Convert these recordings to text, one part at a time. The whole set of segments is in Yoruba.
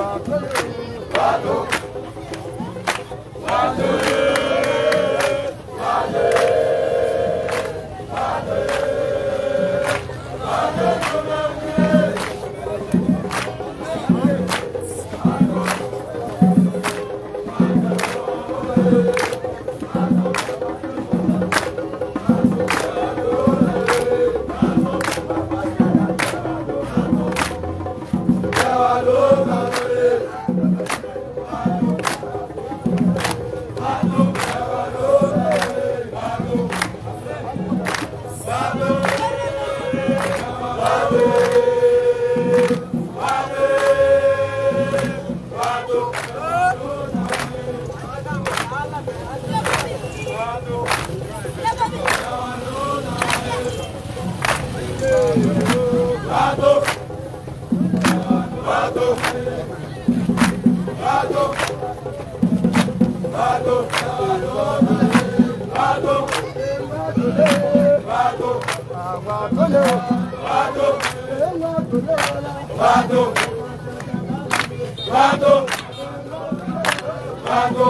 Batuque, batuque. Mato, mato, mato, mato, mato, mato, mato, mato, mato.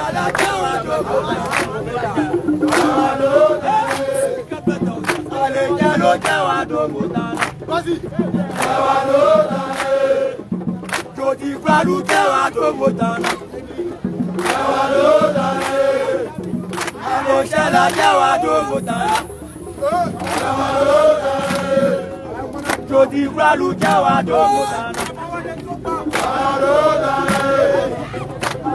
Jodi Bralu tẹ́wà tó mọ̀ tán. Tẹ́wà ló tán lé. Àlòṣẹ́lá tẹ́wà tó mọ̀ tán. Tẹ́wà ló tán lé. Jodi Bralu jawa tó mọ̀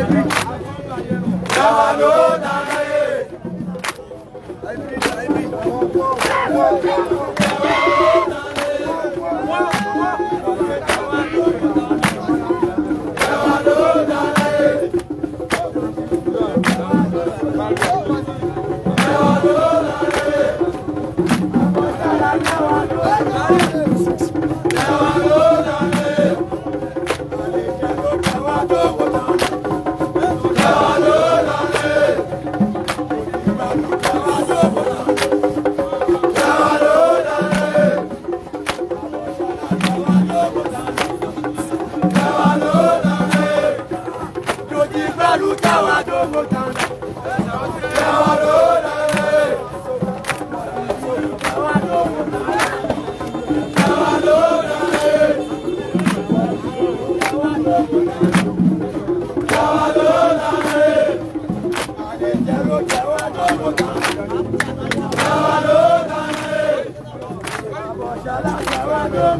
Thank you.